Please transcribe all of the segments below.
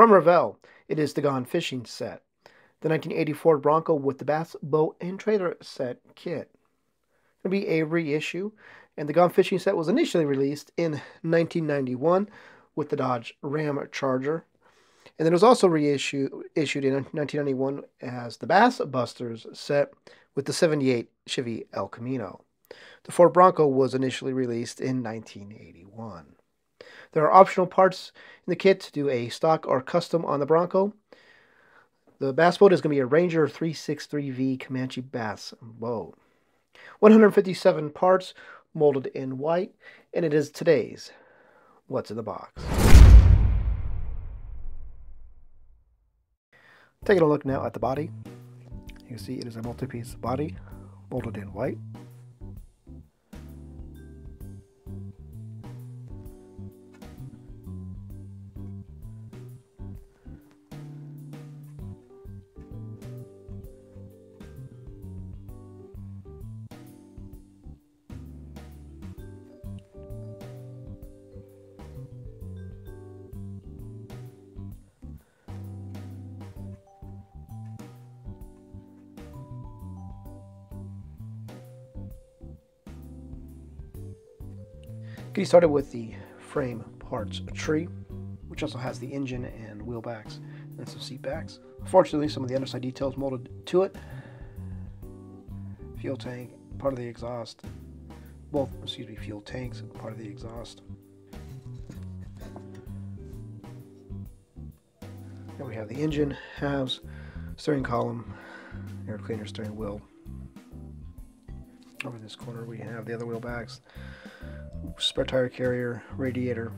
From Revell, it is the Gone Fishing set. The 1984 Bronco with the bass, boat, and trailer set kit. It'll be a reissue, and the Gone Fishing set was initially released in 1991 with the Dodge Ram Charger. And then it was also reissued issued in 1991 as the Bass Busters set with the 78 Chevy El Camino. The Ford Bronco was initially released in 1981. There are optional parts in the kit to do a stock or custom on the Bronco. The bass boat is going to be a Ranger 363V Comanche bass boat. 157 parts molded in white, and it is today's What's in the Box. Taking a look now at the body. You can see it is a multi-piece body molded in white. Getting started with the frame parts tree, which also has the engine and wheel backs and some seat backs. Unfortunately, some of the underside details molded to it. Fuel tank, part of the exhaust, both, excuse me, fuel tanks, part of the exhaust. Then we have the engine, halves, steering column, air cleaner steering wheel. Over this corner we have the other wheel backs, spare tire carrier, radiator.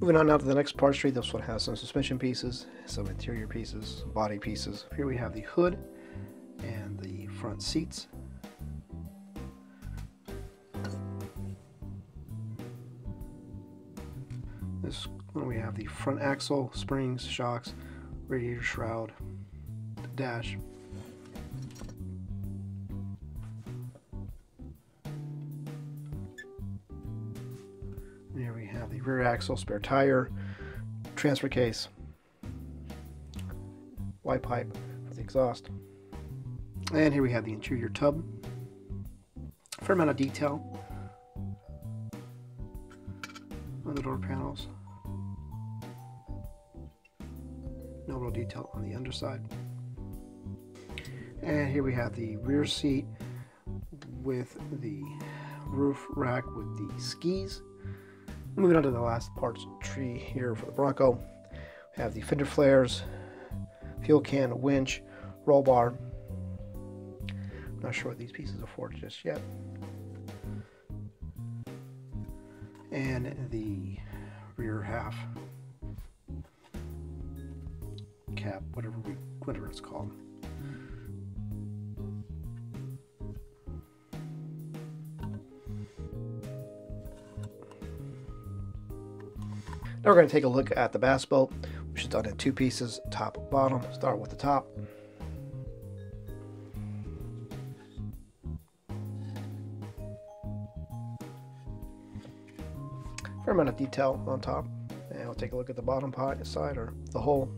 Moving on now to the next part tree, this one has some suspension pieces, some interior pieces, body pieces. Here we have the hood and the front seats. This one we have the front axle, springs, shocks, radiator shroud, dash. Here we have the rear axle, spare tire, transfer case, Y pipe for the exhaust. And here we have the interior tub. Fair amount of detail on the door panels. No real detail on the underside. And here we have the rear seat with the roof rack with the skis. Moving on to the last parts tree here for the Bronco. We have the fender flares, fuel can, winch, roll bar. Not sure what these pieces are for just yet. And the rear half cap, whatever we whatever it's called. Now we're going to take a look at the bass boat, which is done in two pieces, top bottom. Start with the top. Fair amount of detail on top. And we'll take a look at the bottom part, side, or the hole.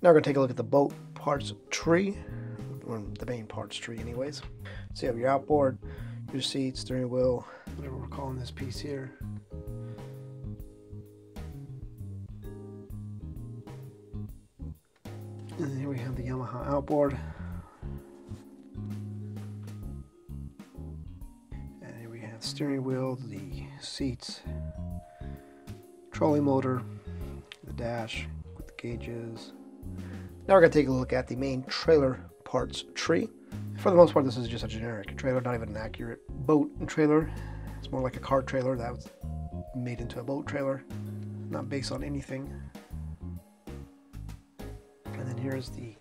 Now we're going to take a look at the boat parts tree, or the main parts tree anyways. So you have your outboard, your seat, steering wheel, whatever we're calling this piece here. And here we have the Yamaha outboard. And here we have steering wheel, the seats, trolley motor, the dash with the gauges. Now we're going to take a look at the main trailer parts tree. For the most part, this is just a generic trailer, not even an accurate boat trailer. It's more like a car trailer that was made into a boat trailer, not based on anything. And then here's the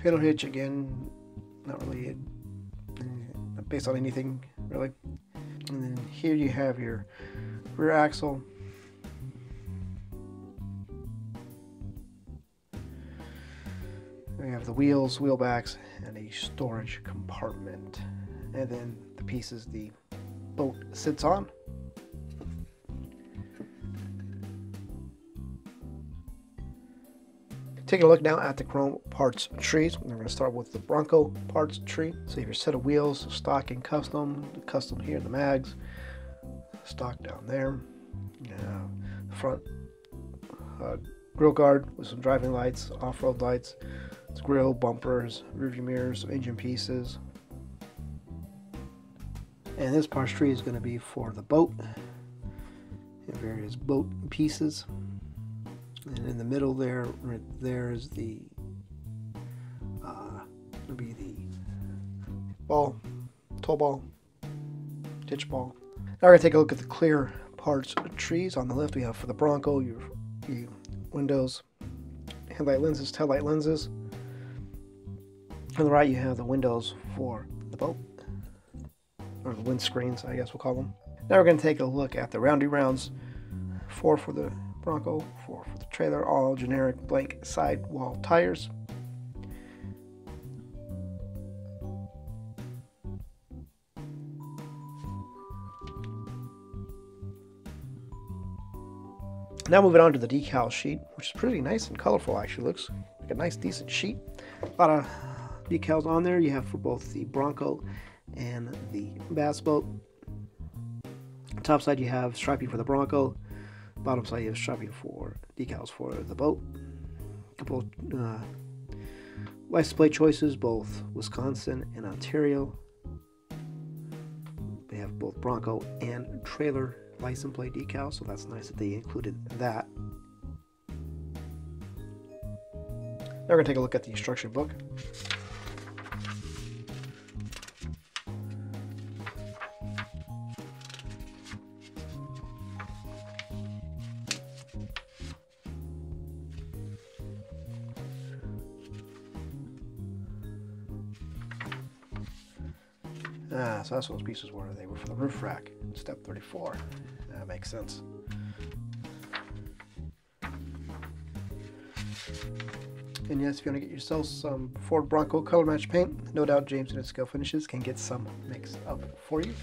trailer hitch again, not really not based on anything really. And then here you have your rear axle. We have the wheels, wheel backs, storage compartment. And then the pieces the boat sits on. Taking a look now at the chrome parts trees. We're going to start with the Bronco parts tree. So you have your set of wheels, stock and custom. Custom here, the mags. Stock down there. Yeah, front uh, grill guard with some driving lights, off-road lights. It's grill, bumpers, rearview mirrors, engine pieces. And this parts tree is going to be for the boat and various boat pieces and in the middle there, right there is the uh, be the ball, tow ball, ditch ball. Now we're gonna take a look at the clear parts trees. On the left, we have for the Bronco your, your windows, headlight lenses, tail light lenses. On the right, you have the windows for the boat, or the windscreens, I guess we'll call them. Now we're going to take a look at the roundy rounds, four for the Bronco, four for the trailer, all generic blank sidewall tires. Now moving on to the decal sheet, which is pretty nice and colorful actually. Looks like a nice decent sheet. A lot of decals on there. You have for both the Bronco and the Bass Boat. Top side you have striping for the Bronco, Bottom side you have striping for decals for the boat. Couple uh, license plate choices, both Wisconsin and Ontario. They have both Bronco and trailer license plate decals, so that's nice that they included that. Now we're going to take a look at the instruction book. Ah, so that's what those pieces were. They were for the roof rack. Step 34. That makes sense. And yes, if you want to get yourself some Ford Bronco color match paint, no doubt James and his Scale Finishes can get some mixed up for you.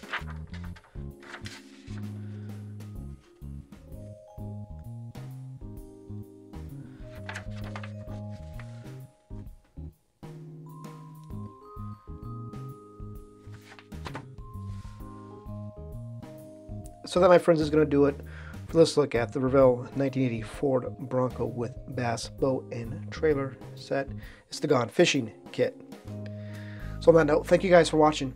So that, my friends, is going to do it for this look at the Revell 1980 Ford Bronco with bass boat and trailer set. It's the Gone Fishing Kit. So on that note, thank you guys for watching.